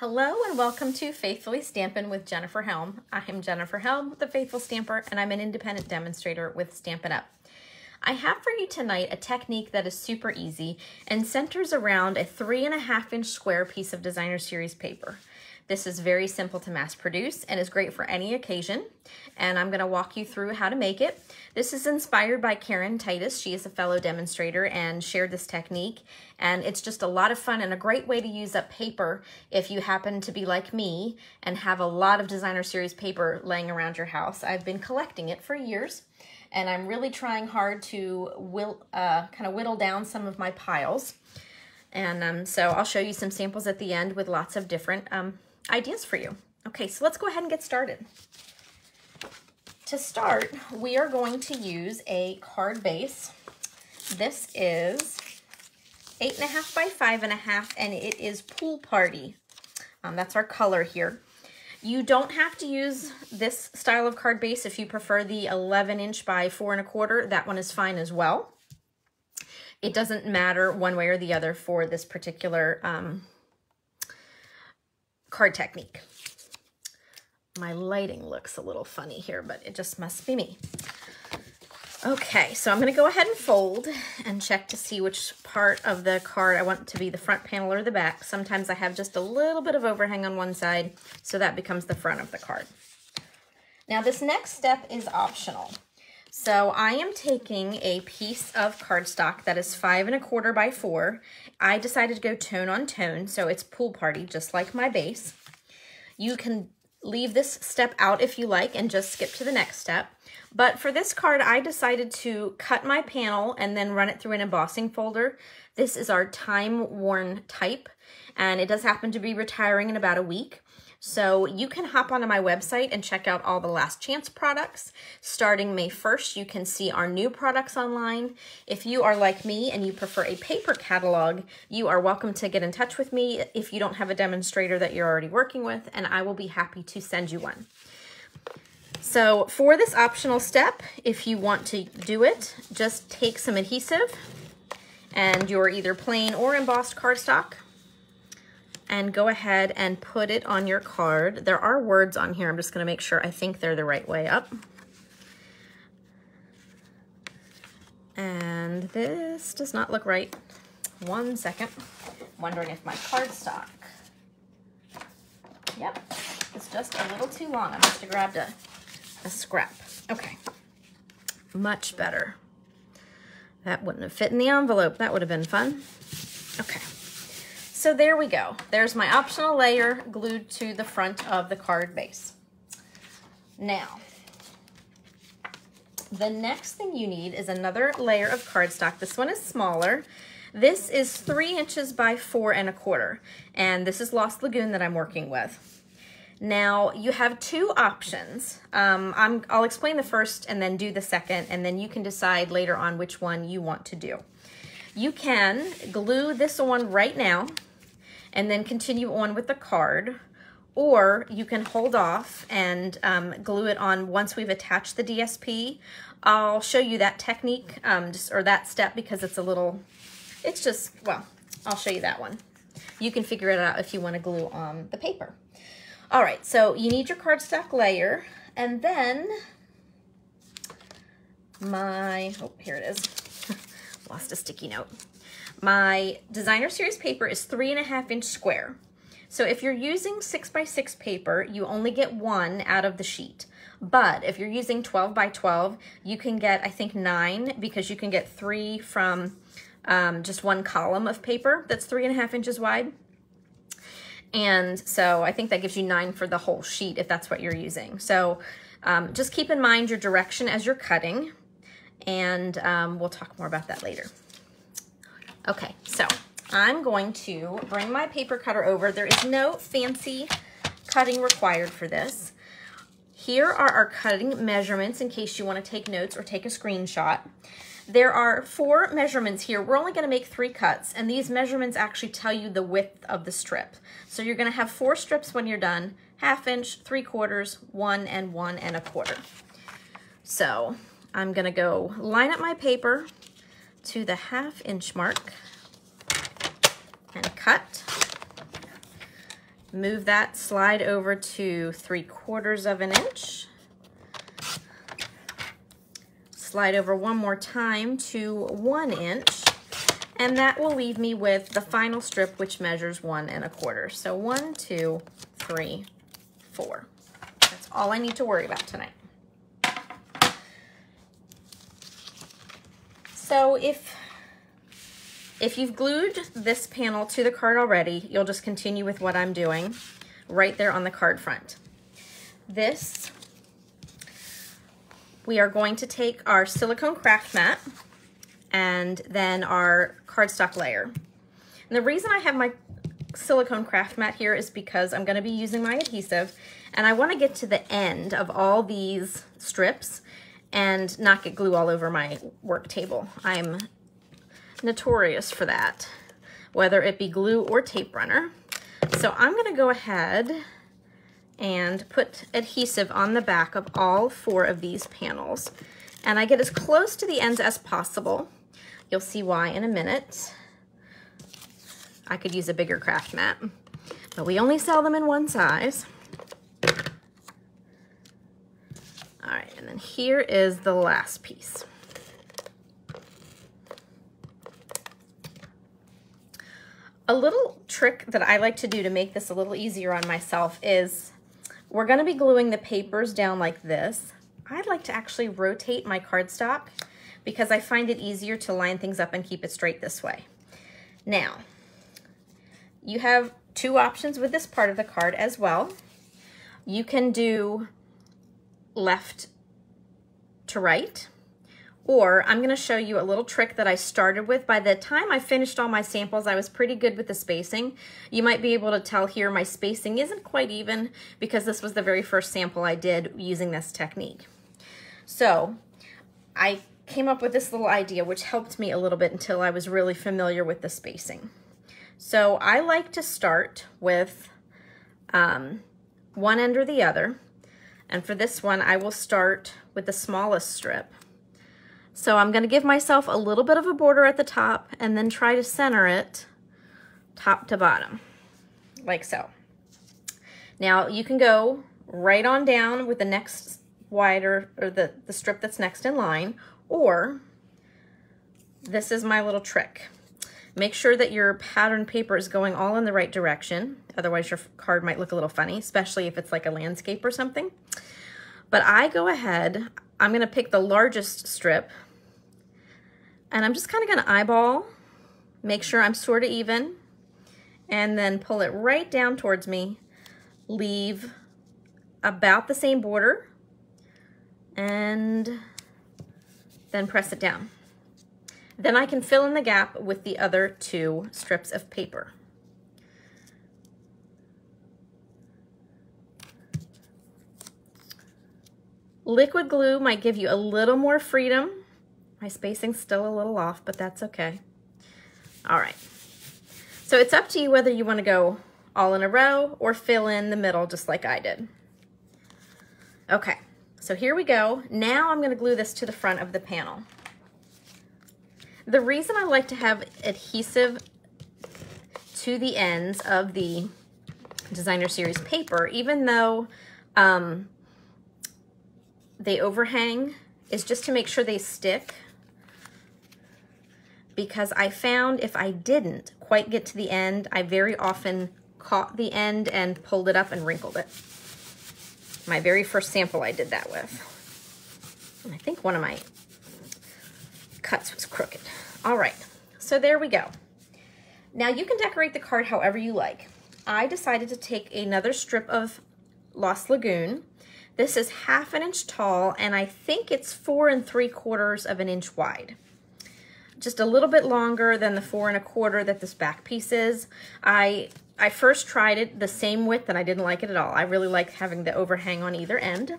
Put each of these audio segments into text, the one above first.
Hello and welcome to Faithfully Stampin' with Jennifer Helm. I am Jennifer Helm, the Faithful Stamper, and I'm an independent demonstrator with Stampin' Up. I have for you tonight a technique that is super easy and centers around a three and a half inch square piece of designer series paper. This is very simple to mass produce and is great for any occasion. And I'm gonna walk you through how to make it. This is inspired by Karen Titus. She is a fellow demonstrator and shared this technique. And it's just a lot of fun and a great way to use up paper if you happen to be like me and have a lot of designer series paper laying around your house. I've been collecting it for years and I'm really trying hard to will, uh, kind of whittle down some of my piles. And um, so I'll show you some samples at the end with lots of different um, ideas for you. Okay, so let's go ahead and get started. To start, we are going to use a card base. This is eight and a half by five and a half, and it is Pool Party. Um, that's our color here. You don't have to use this style of card base if you prefer the 11 inch by four and a quarter. That one is fine as well. It doesn't matter one way or the other for this particular um, card technique. My lighting looks a little funny here, but it just must be me. Okay, so I'm gonna go ahead and fold and check to see which part of the card I want to be the front panel or the back. Sometimes I have just a little bit of overhang on one side, so that becomes the front of the card. Now this next step is optional. So I am taking a piece of cardstock that is five and a quarter by four. I decided to go tone on tone, so it's pool party, just like my base. You can leave this step out if you like and just skip to the next step. But for this card, I decided to cut my panel and then run it through an embossing folder. This is our time-worn type, and it does happen to be retiring in about a week. So you can hop onto my website and check out all the Last Chance products. Starting May 1st, you can see our new products online. If you are like me and you prefer a paper catalog, you are welcome to get in touch with me if you don't have a demonstrator that you're already working with, and I will be happy to send you one. So for this optional step, if you want to do it, just take some adhesive and your either plain or embossed cardstock and go ahead and put it on your card. There are words on here. I'm just going to make sure I think they're the right way up. And this does not look right. One second. wondering if my cardstock. Yep, it's just a little too long. I must have grabbed a, a scrap. Okay, much better. That wouldn't have fit in the envelope. That would have been fun. So there we go. There's my optional layer glued to the front of the card base. Now, the next thing you need is another layer of cardstock. This one is smaller. This is three inches by four and a quarter, and this is Lost Lagoon that I'm working with. Now, you have two options. Um, I'm, I'll explain the first and then do the second, and then you can decide later on which one you want to do. You can glue this one right now and then continue on with the card. Or you can hold off and um, glue it on once we've attached the DSP. I'll show you that technique um, just, or that step because it's a little, it's just, well, I'll show you that one. You can figure it out if you want to glue on the paper. All right, so you need your cardstock layer and then my, oh, here it is. Lost a sticky note. My designer series paper is three and a half inch square. So if you're using six by six paper, you only get one out of the sheet. But if you're using 12 by 12, you can get, I think nine because you can get three from um, just one column of paper that's three and a half inches wide. And so I think that gives you nine for the whole sheet if that's what you're using. So um, just keep in mind your direction as you're cutting and um, we'll talk more about that later. Okay, so I'm going to bring my paper cutter over. There is no fancy cutting required for this. Here are our cutting measurements in case you want to take notes or take a screenshot. There are four measurements here. We're only going to make three cuts, and these measurements actually tell you the width of the strip. So you're going to have four strips when you're done, half inch, three quarters, one, and one and a quarter. So I'm going to go line up my paper to the half inch mark and cut. move that slide over to three quarters of an inch. Slide over one more time to one inch. And that will leave me with the final strip, which measures one and a quarter. So one, two, three, four. That's all I need to worry about tonight. So if if you've glued this panel to the card already, you'll just continue with what I'm doing right there on the card front. This, we are going to take our silicone craft mat and then our cardstock layer. And the reason I have my silicone craft mat here is because I'm gonna be using my adhesive and I wanna get to the end of all these strips and not get glue all over my work table. I'm notorious for that, whether it be glue or tape runner. So I'm gonna go ahead and put adhesive on the back of all four of these panels. And I get as close to the ends as possible. You'll see why in a minute. I could use a bigger craft mat, but we only sell them in one size. All right, and then here is the last piece. A little trick that I like to do to make this a little easier on myself is we're gonna be gluing the papers down like this. I'd like to actually rotate my cardstock because I find it easier to line things up and keep it straight this way. Now, you have two options with this part of the card as well. You can do left to right, or I'm gonna show you a little trick that I started with. By the time I finished all my samples, I was pretty good with the spacing. You might be able to tell here my spacing isn't quite even because this was the very first sample I did using this technique. So I came up with this little idea which helped me a little bit until I was really familiar with the spacing. So I like to start with um, one end or the other. And for this one, I will start with the smallest strip. So I'm gonna give myself a little bit of a border at the top and then try to center it top to bottom, like so. Now you can go right on down with the next wider, or the, the strip that's next in line, or this is my little trick. Make sure that your pattern paper is going all in the right direction. Otherwise your card might look a little funny, especially if it's like a landscape or something. But I go ahead, I'm gonna pick the largest strip and I'm just kind of going to eyeball, make sure I'm sort of even, and then pull it right down towards me, leave about the same border, and then press it down. Then I can fill in the gap with the other two strips of paper. Liquid glue might give you a little more freedom my spacing's still a little off, but that's okay. All right. So it's up to you whether you want to go all in a row or fill in the middle just like I did. Okay, so here we go. Now I'm going to glue this to the front of the panel. The reason I like to have adhesive to the ends of the designer series paper, even though um, they overhang, is just to make sure they stick because I found if I didn't quite get to the end, I very often caught the end and pulled it up and wrinkled it. My very first sample I did that with. And I think one of my cuts was crooked. All right, so there we go. Now you can decorate the card however you like. I decided to take another strip of Lost Lagoon. This is half an inch tall and I think it's four and three quarters of an inch wide just a little bit longer than the four and a quarter that this back piece is. I I first tried it the same width and I didn't like it at all. I really like having the overhang on either end.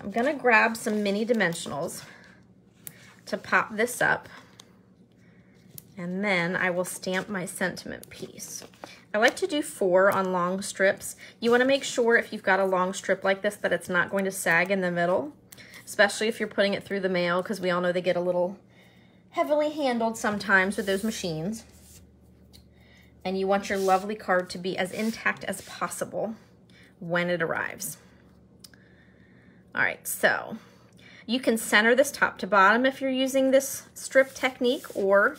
I'm gonna grab some mini dimensionals to pop this up and then I will stamp my sentiment piece. I like to do four on long strips. You wanna make sure if you've got a long strip like this that it's not going to sag in the middle, especially if you're putting it through the mail because we all know they get a little heavily handled sometimes with those machines. and you want your lovely card to be as intact as possible when it arrives. All right, so you can center this top to bottom if you're using this strip technique, or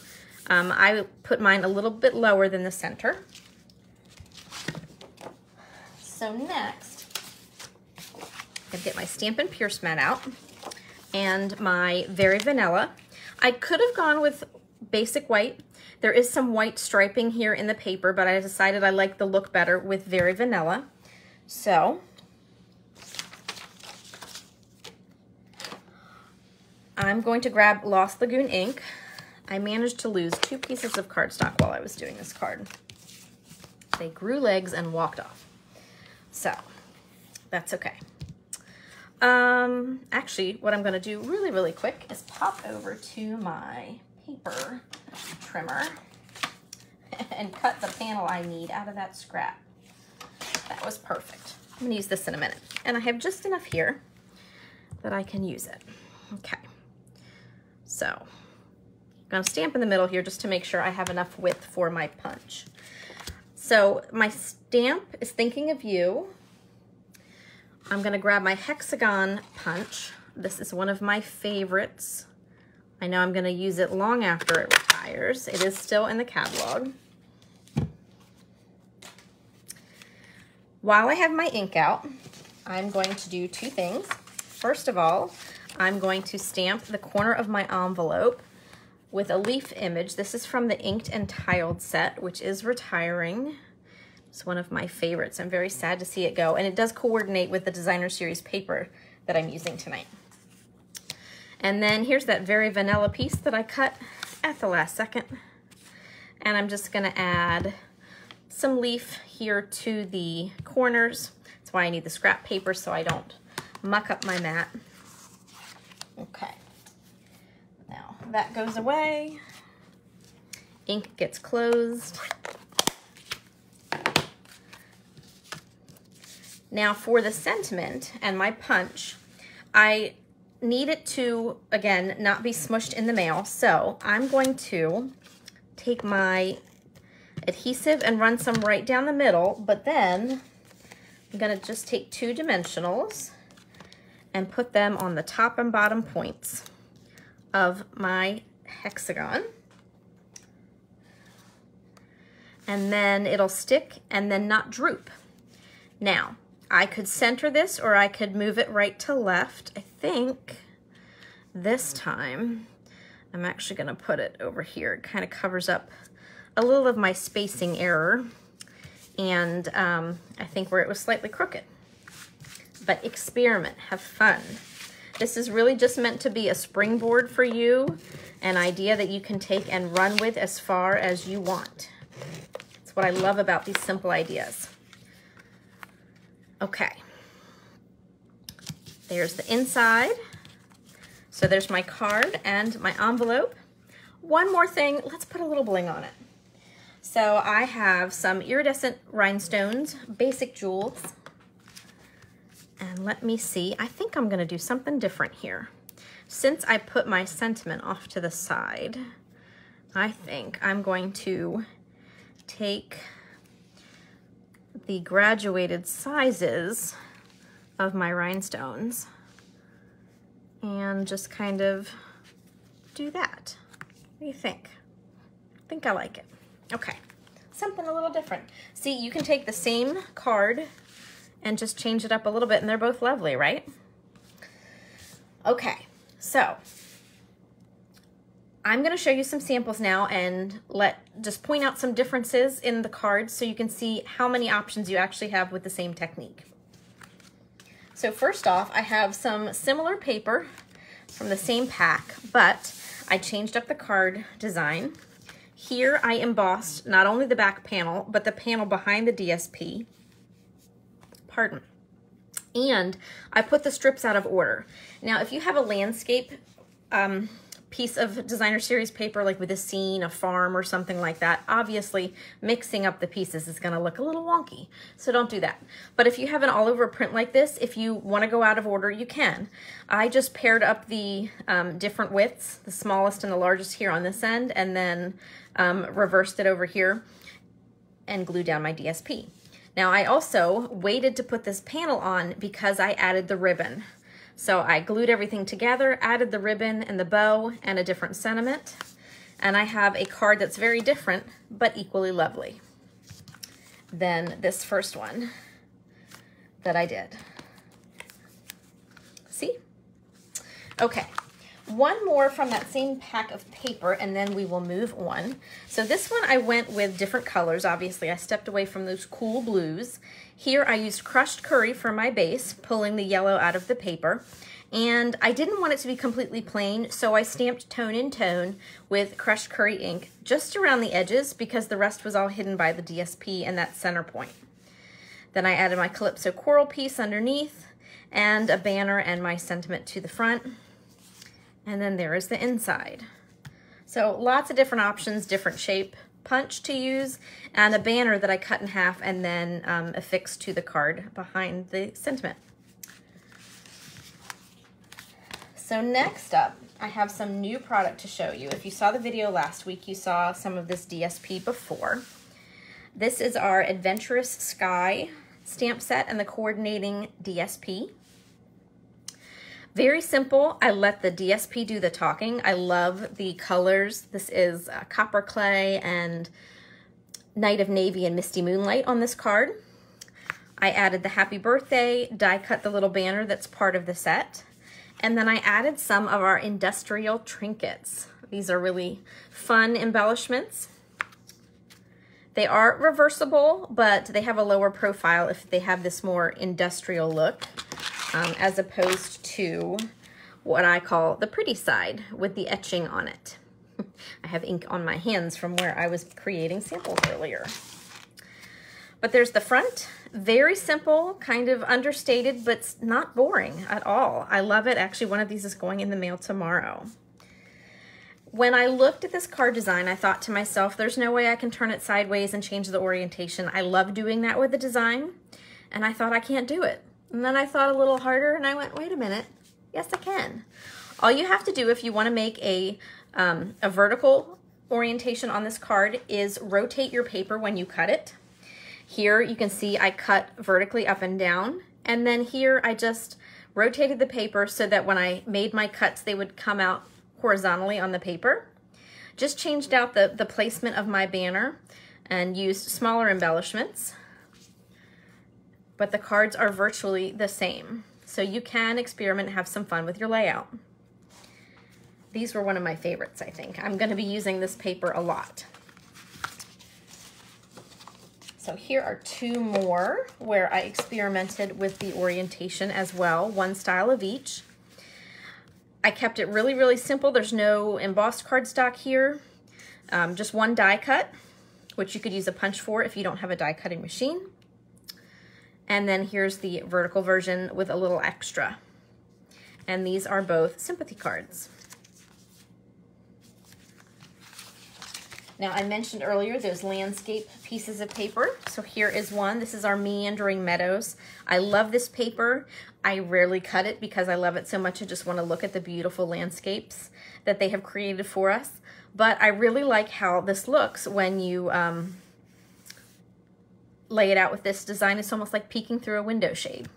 um, I put mine a little bit lower than the center. So next, I'm get my Stampin' Pierce mat out and my Very Vanilla. I could have gone with basic white. There is some white striping here in the paper, but I decided I like the look better with Very Vanilla. So, I'm going to grab Lost Lagoon ink. I managed to lose two pieces of cardstock while I was doing this card. They grew legs and walked off. So, that's okay. Um, actually, what I'm gonna do really, really quick is pop over to my paper trimmer and cut the panel I need out of that scrap. That was perfect. I'm gonna use this in a minute. And I have just enough here that I can use it. Okay, so I'm gonna stamp in the middle here just to make sure I have enough width for my punch. So my stamp is thinking of you. I'm gonna grab my hexagon punch. This is one of my favorites. I know I'm gonna use it long after it retires. It is still in the catalog. While I have my ink out, I'm going to do two things. First of all, I'm going to stamp the corner of my envelope with a leaf image. This is from the Inked and Tiled set, which is retiring. It's one of my favorites. I'm very sad to see it go. And it does coordinate with the designer series paper that I'm using tonight. And then here's that very vanilla piece that I cut at the last second. And I'm just gonna add some leaf here to the corners. That's why I need the scrap paper so I don't muck up my mat. Okay. Now that goes away. Ink gets closed. Now for the sentiment and my punch, I need it to, again, not be smushed in the mail. So I'm going to take my adhesive and run some right down the middle, but then I'm gonna just take two dimensionals and put them on the top and bottom points of my hexagon. And then it'll stick and then not droop. Now, I could center this or I could move it right to left. I think this time I'm actually gonna put it over here. It kind of covers up a little of my spacing error and um, I think where it was slightly crooked. But experiment, have fun. This is really just meant to be a springboard for you, an idea that you can take and run with as far as you want. That's what I love about these simple ideas. Okay. There's the inside. So there's my card and my envelope. One more thing, let's put a little bling on it. So I have some iridescent rhinestones, basic jewels. And let me see, I think I'm gonna do something different here. Since I put my sentiment off to the side, I think I'm going to take the graduated sizes of my rhinestones and just kind of do that. What do you think? I think I like it. Okay, something a little different. See, you can take the same card and just change it up a little bit and they're both lovely, right? Okay, so I'm gonna show you some samples now and let just point out some differences in the cards so you can see how many options you actually have with the same technique. So first off, I have some similar paper from the same pack, but I changed up the card design. Here I embossed not only the back panel, but the panel behind the DSP. Pardon. And I put the strips out of order. Now, if you have a landscape um, piece of designer series paper, like with a scene, a farm, or something like that, obviously mixing up the pieces is gonna look a little wonky, so don't do that. But if you have an all over print like this, if you wanna go out of order, you can. I just paired up the um, different widths, the smallest and the largest here on this end, and then um, reversed it over here. and glue down my DSP. Now I also waited to put this panel on because I added the ribbon. So I glued everything together, added the ribbon and the bow and a different sentiment. And I have a card that's very different, but equally lovely than this first one that I did. See? Okay, one more from that same pack of paper and then we will move on. So this one I went with different colors. Obviously I stepped away from those cool blues. Here I used crushed curry for my base, pulling the yellow out of the paper. And I didn't want it to be completely plain, so I stamped tone in tone with crushed curry ink just around the edges because the rest was all hidden by the DSP and that center point. Then I added my Calypso coral piece underneath and a banner and my sentiment to the front. And then there is the inside. So lots of different options, different shape punch to use, and a banner that I cut in half and then um, affixed to the card behind the sentiment. So next up, I have some new product to show you. If you saw the video last week, you saw some of this DSP before. This is our Adventurous Sky stamp set and the coordinating DSP. Very simple. I let the DSP do the talking. I love the colors. This is uh, Copper Clay and Night of Navy and Misty Moonlight on this card. I added the happy birthday, die cut the little banner that's part of the set. And then I added some of our industrial trinkets. These are really fun embellishments. They are reversible, but they have a lower profile if they have this more industrial look um, as opposed to what I call the pretty side with the etching on it. I have ink on my hands from where I was creating samples earlier. But there's the front, very simple, kind of understated, but not boring at all. I love it. Actually, one of these is going in the mail tomorrow. When I looked at this card design, I thought to myself, there's no way I can turn it sideways and change the orientation. I love doing that with the design, and I thought I can't do it. And then I thought a little harder and I went, wait a minute, yes I can. All you have to do if you wanna make a, um, a vertical orientation on this card is rotate your paper when you cut it. Here you can see I cut vertically up and down. And then here I just rotated the paper so that when I made my cuts, they would come out horizontally on the paper. Just changed out the, the placement of my banner and used smaller embellishments but the cards are virtually the same. So you can experiment have some fun with your layout. These were one of my favorites, I think. I'm gonna be using this paper a lot. So here are two more where I experimented with the orientation as well, one style of each. I kept it really, really simple. There's no embossed cardstock here, um, just one die cut, which you could use a punch for if you don't have a die cutting machine. And then here's the vertical version with a little extra. And these are both sympathy cards. Now I mentioned earlier those landscape pieces of paper. So here is one. This is our meandering meadows. I love this paper. I rarely cut it because I love it so much. I just want to look at the beautiful landscapes that they have created for us. But I really like how this looks when you um, lay it out with this design, it's almost like peeking through a window shade.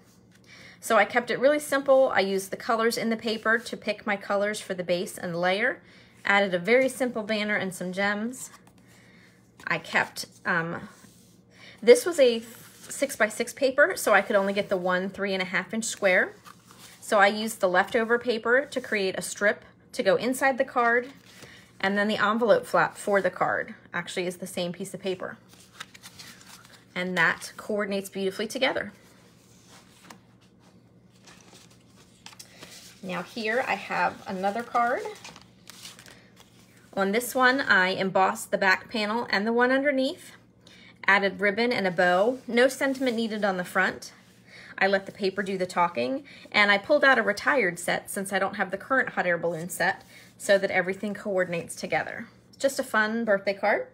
So I kept it really simple. I used the colors in the paper to pick my colors for the base and layer. Added a very simple banner and some gems. I kept, um, this was a six by six paper, so I could only get the one three and a half inch square. So I used the leftover paper to create a strip to go inside the card, and then the envelope flap for the card actually is the same piece of paper and that coordinates beautifully together. Now here I have another card. On this one, I embossed the back panel and the one underneath, added ribbon and a bow, no sentiment needed on the front. I let the paper do the talking, and I pulled out a retired set since I don't have the current hot air balloon set so that everything coordinates together. Just a fun birthday card.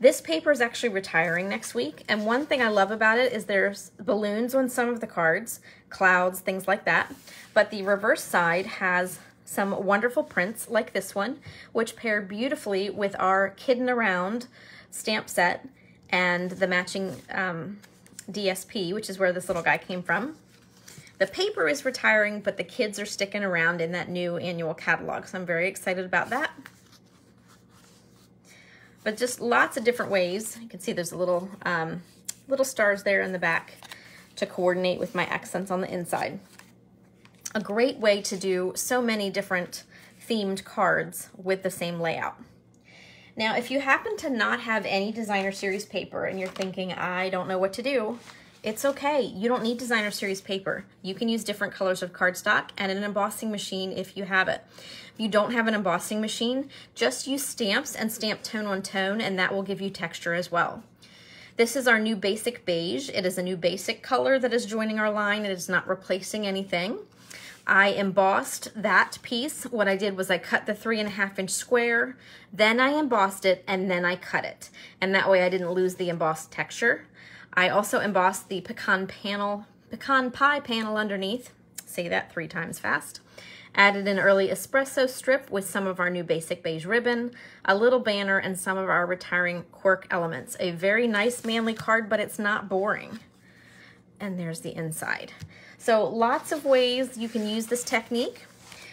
This paper is actually retiring next week, and one thing I love about it is there's balloons on some of the cards, clouds, things like that, but the reverse side has some wonderful prints like this one, which pair beautifully with our Kiddin' Around stamp set, and the matching um, DSP, which is where this little guy came from. The paper is retiring, but the kids are sticking around in that new annual catalog, so I'm very excited about that. But just lots of different ways. You can see there's a little, um, little stars there in the back to coordinate with my accents on the inside. A great way to do so many different themed cards with the same layout. Now, if you happen to not have any designer series paper and you're thinking, I don't know what to do, it's okay. You don't need designer series paper. You can use different colors of cardstock and an embossing machine if you have it. You don't have an embossing machine, just use stamps and stamp tone on tone and that will give you texture as well. This is our new basic beige. It is a new basic color that is joining our line. It is not replacing anything. I embossed that piece. What I did was I cut the three and a half inch square, then I embossed it, and then I cut it. And that way I didn't lose the embossed texture. I also embossed the pecan panel, pecan pie panel underneath. Say that three times fast. Added an early espresso strip with some of our new basic beige ribbon, a little banner, and some of our retiring quirk elements. A very nice manly card, but it's not boring. And there's the inside. So lots of ways you can use this technique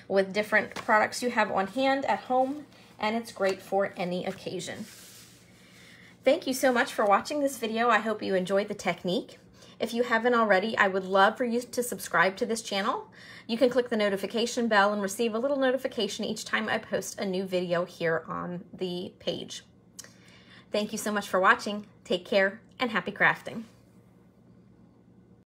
with different products you have on hand at home, and it's great for any occasion. Thank you so much for watching this video. I hope you enjoyed the technique. If you haven't already, I would love for you to subscribe to this channel. You can click the notification bell and receive a little notification each time I post a new video here on the page. Thank you so much for watching. Take care and happy crafting.